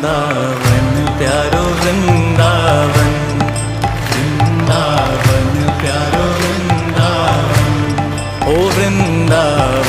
वृंदावन प्यारो वृंदावन। वृंदावन प्यारो वृंदावन। ओ वृंदावन।